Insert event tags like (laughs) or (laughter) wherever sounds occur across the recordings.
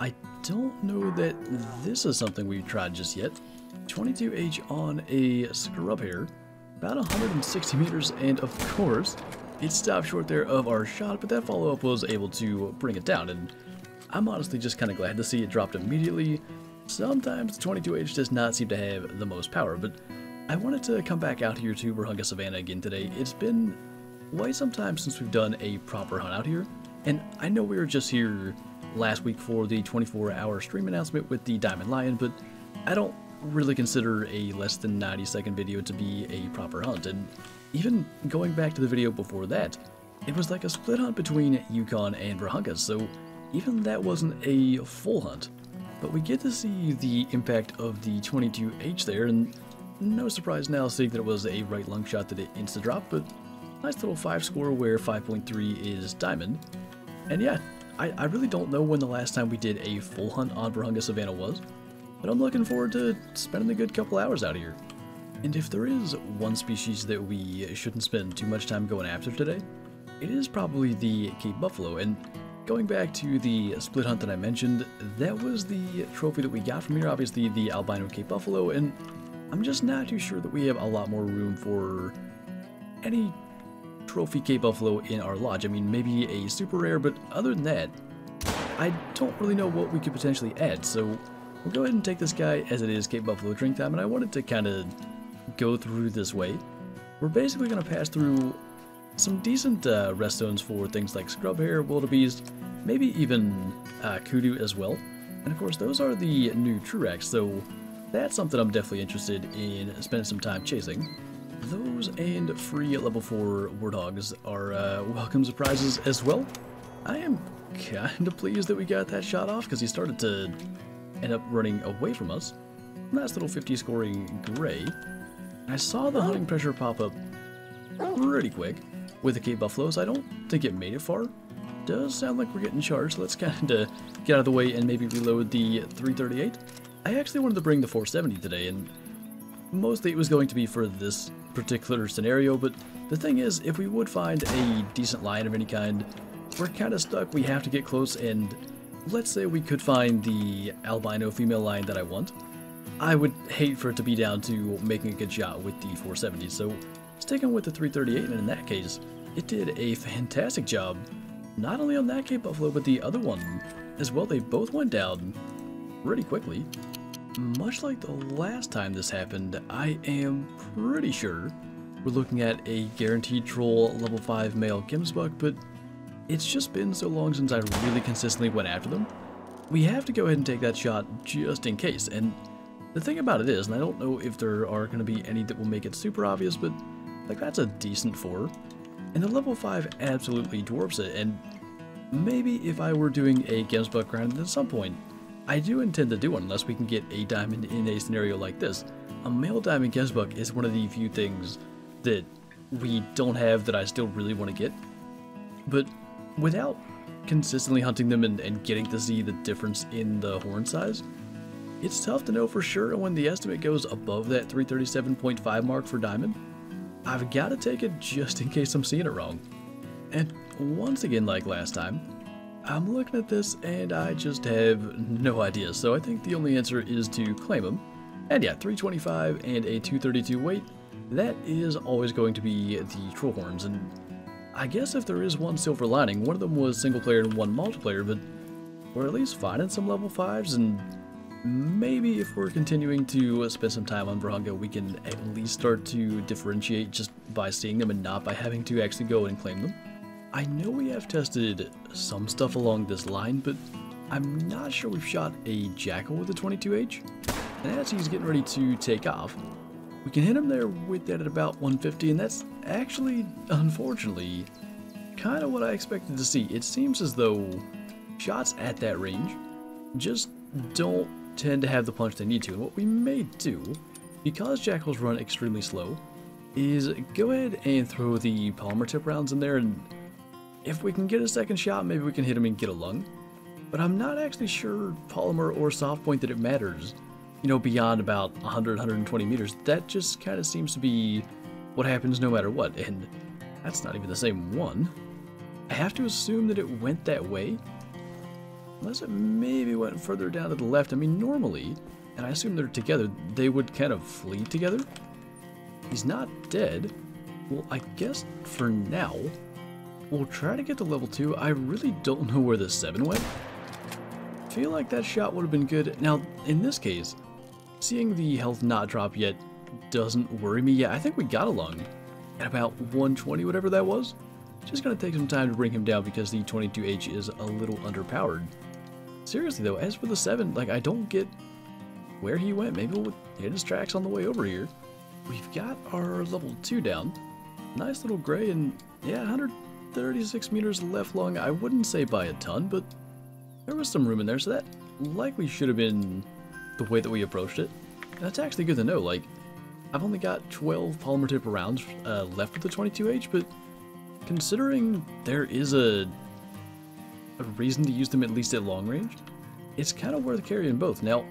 I don't know that this is something we've tried just yet. 22H on a scrub here, about 160 meters, and of course, it stopped short there of our shot, but that follow-up was able to bring it down, and I'm honestly just kind of glad to see it dropped immediately. Sometimes 22H does not seem to have the most power, but I wanted to come back out here to Vurhonga Savanna again today. It's been quite some time since we've done a proper hunt out here, and I know we were just here last week for the 24-hour stream announcement with the Diamond Lion, but I don't really consider a less than 90 second video to be a proper hunt, and even going back to the video before that, it was like a split hunt between Yukon and Vurhonga, so even that wasn't a full hunt. But we get to see the impact of the 22H there, and no surprise now seeing that it was a right lung shot that it insta-dropped, but nice little 5 score where 5.3 is diamond. And yeah, I, I really don't know when the last time we did a full hunt on Vurhonga Savanna was, but I'm looking forward to spending a good couple hours out here. And if there is one species that we shouldn't spend too much time going after today, it is probably the Cape Buffalo, and going back to the split hunt that I mentioned, that was the trophy that we got from here, obviously the albino Cape Buffalo, and I'm just not too sure that we have a lot more room for any trophy Cape Buffalo in our lodge. I mean, maybe a super rare, but other than that, I don't really know what we could potentially add, so we'll go ahead and take this guy as it is Cape Buffalo drink time, and I wanted to kind of go through this way. We're basically going to pass through some decent uh, rest zones for things like Scrub Hare, Wildebeest, maybe even uh, Kudu as well. And of course, those are the new TruRACS, so that's something I'm definitely interested in spending some time chasing. Those and free level 4 Warthogs are uh, welcome surprises as well. I am kind of pleased that we got that shot off because he started to end up running away from us. Nice little 50 scoring gray. I saw the hunting pressure pop up pretty quick with the Cape Buffaloes. I don't think it made it far. Does sound like we're getting charged. Let's kind of get out of the way and maybe reload the 338. I actually wanted to bring the 470 today, and mostly it was going to be for this particular scenario, but the thing is, if we would find a decent lion of any kind, we're kind of stuck. We have to get close, and let's say we could find the albino female lion that I want. I would hate for it to be down to making a good shot with the 470, so sticking with the 338, and in that case, it did a fantastic job, not only on that Cape Buffalo, but the other one as well. They both went down pretty quickly. Much like the last time this happened, I am pretty sure we're looking at a guaranteed troll level 5 male Gemsbuck, but it's just been so long since I really consistently went after them. We have to go ahead and take that shot just in case, and the thing about it is, and I don't know if there are going to be any that will make it super obvious, but like that's a decent 4. And the level 5 absolutely dwarfs it, and maybe if I were doing a Gemsbuck grind at some point, I do intend to do one unless we can get a diamond in a scenario like this. A male diamond Gemsbuck is one of the few things that we don't have that I still really want to get. But without consistently hunting them and, and getting to see the difference in the horn size, it's tough to know for sure when the estimate goes above that 337.5 mark for diamond. I've got to take it just in case I'm seeing it wrong. And once again, like last time, I'm looking at this and I just have no idea, so I think the only answer is to claim them. And yeah, 325 and a 232 weight, that is always going to be the troll horns, and I guess if there is one silver lining, one of them was single player and one multiplayer, but we're at least finding some level 5s, and maybe if we're continuing to spend some time on Vurhonga, we can at least start to differentiate just by seeing them and not by having to actually go and claim them. I know we have tested some stuff along this line, but I'm not sure we've shot a Jackal with a 22H. And as he's getting ready to take off, we can hit him there with that at about 150, and that's actually, unfortunately, kind of what I expected to see. It seems as though shots at that range just don't tend to have the punch they need to. And what we may do, because Jackals run extremely slow, is go ahead and throw the polymer tip rounds in there, and if we can get a second shot, maybe we can hit him and get a lung. But I'm not actually sure polymer or soft point that it matters you know, beyond about 100, 120 meters. That just kind of seems to be what happens no matter what, and that's not even the same one. I have to assume that it went that way. Unless it maybe went further down to the left. I mean, normally, and I assume they're together, they would kind of flee together. He's not dead. Well, I guess for now, we'll try to get to level 2. I really don't know where the 7 went. feel like that shot would have been good. Now, in this case, seeing the health not drop yet doesn't worry me. yet. I think we got along at about 120, whatever that was. Just gonna take some time to bring him down because the 22H is a little underpowered. Seriously though, as for the 7, like I don't get where he went. Maybe we'll hit his tracks on the way over here. We've got our level 2 down. Nice little gray and yeah, 136 meters left long. I wouldn't say by a ton, but there was some room in there, so that likely should have been the way that we approached it. That's actually good to know. Like, I've only got 12 polymer tip rounds uh, left with the 22H, but considering there is a, a reason to use them at least at long range, it's kind of worth carrying both. Now,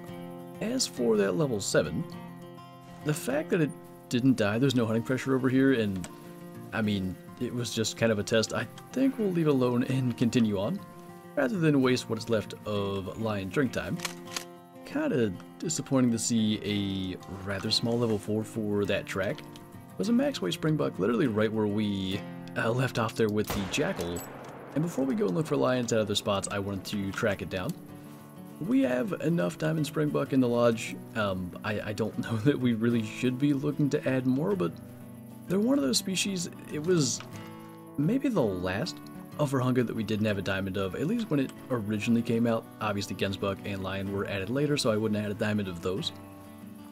as for that level 7, the fact that it didn't die, there's no hunting pressure over here, and I mean, it was just kind of a test, I think we'll leave alone and continue on, rather than waste what is left of Lion drink time. Kinda disappointing to see a rather small level 4 for that track. It was a max weight springbuck literally right where we uh, left off there with the Jackal. And before we go and look for lions at other spots, I wanted to track it down. We have enough Diamond Springbuck in the lodge. Um, I, I don't (laughs) know that we really should be looking to add more, but they're one of those species, it was maybe the last of Vurhonga that we didn't have a diamond of, at least when it originally came out. Obviously Gemsbuck and Lion were added later, so I wouldn't add a diamond of those.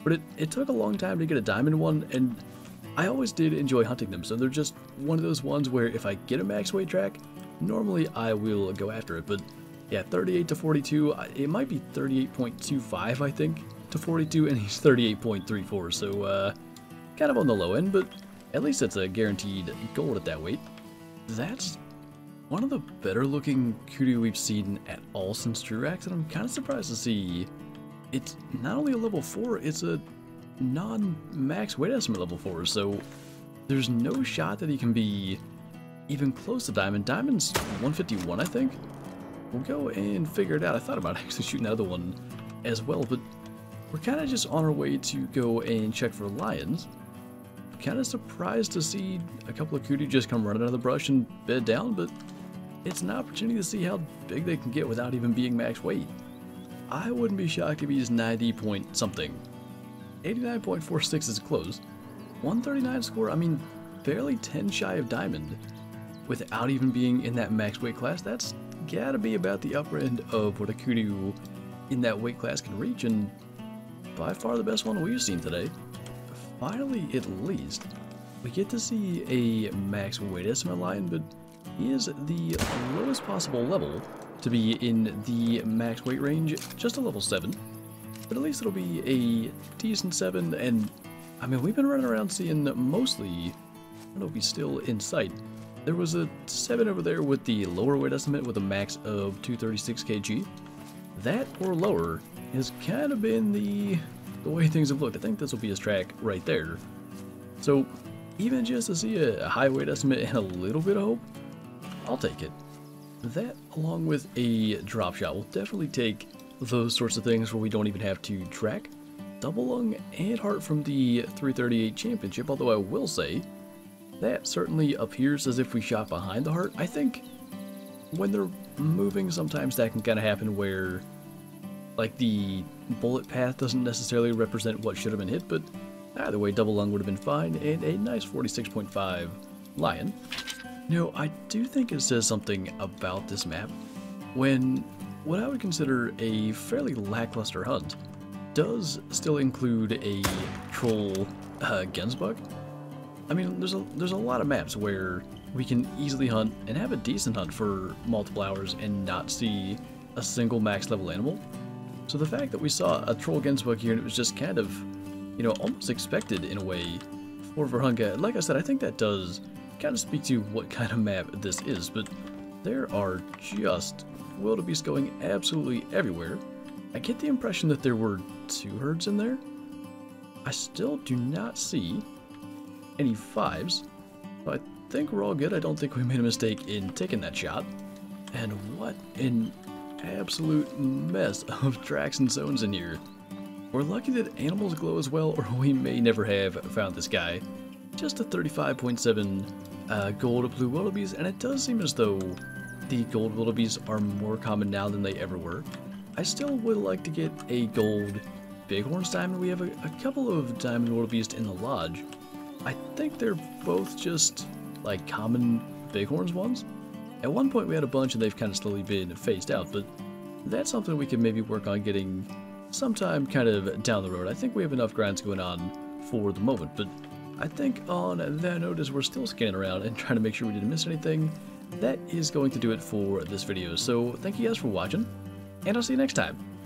But it, it took a long time to get a diamond one, and I always did enjoy hunting them, so they're just one of those ones where if I get a max weight track, normally I will go after it, but yeah, 38 to 42, it might be 38.25, I think, to 42, and he's 38.34, so uh, kind of on the low end, but at least it's a guaranteed gold at that weight. That's one of the better looking Kudu we've seen at all since TruRACS, and I'm kind of surprised to see it's not only a level 4, it's a non-max weight estimate level 4, so there's no shot that he can be even close to Diamond. Diamond's 151, I think? We'll go and figure it out. I thought about (laughs) actually shooting another one as well, but we're kind of just on our way to go and check for lions. Kind of surprised to see a couple of kudu just come running out of the brush and bed down, but it's an opportunity to see how big they can get without even being max weight. I wouldn't be shocked if he's 90 point something. 89.46 is close. 139 score, I mean, barely 10 shy of diamond. Without even being in that max weight class, that's gotta be about the upper end of what a kudu in that weight class can reach, and by far the best one we've seen today. Finally, at least, we get to see a max weight estimate line, but he is the lowest possible level to be in the max weight range, just a level 7. But at least it'll be a decent 7, and I mean, we've been running around seeing mostly, I don't know if he's still in sight. There was a 7 over there with the lower weight estimate with a max of 236 kg. That or lower has kind of been the, the way things have looked. I think this will be his track right there. So even just to see a high weight estimate and a little bit of hope, I'll take it. That, along with a drop shot, will definitely take those sorts of things where we don't even have to track. Double lung and heart from the 338 championship, although I will say, that certainly appears as if we shot behind the heart. I think when they're moving, sometimes that can kind of happen where, like, the bullet path doesn't necessarily represent what should have been hit, but either way, double lung would have been fine, and a nice 46.5 lion. No, I do think it says something about this map when what I would consider a fairly lackluster hunt does still include a troll uh, Gemsbuck. I mean, there's a there's a lot of maps where we can easily hunt and have a decent hunt for multiple hours and not see a single max level animal. So the fact that we saw a troll Gemsbuck here and it was just kind of, you know, almost expected in a way for Vurhonga, like I said, I think that does kind of speak to what kind of map this is, but there are just wildebeest going absolutely everywhere. I get the impression that there were two herds in there. I still do not see any fives, but I think we're all good. I don't think we made a mistake in taking that shot. And what in absolute mess of (laughs) tracks and zones in here. We're lucky that animals glow as well, or we may never have found this guy. Just a 35.7 uh, gold blue wildebeest, and it does seem as though the gold wildebeest are more common now than they ever were. I still would like to get a gold bighorns diamond. We have a, a couple of diamond wildebeest in the lodge. I think they're both just like common bighorns ones. At one point we had a bunch and they've kind of slowly been phased out, but that's something we can maybe work on getting sometime kind of down the road. I think we have enough grinds going on for the moment, but I think on that note, as we're still scanning around and (laughs) trying to make sure we didn't miss anything, that is going to do it for this video. So thank you guys for watching, and I'll see you next time.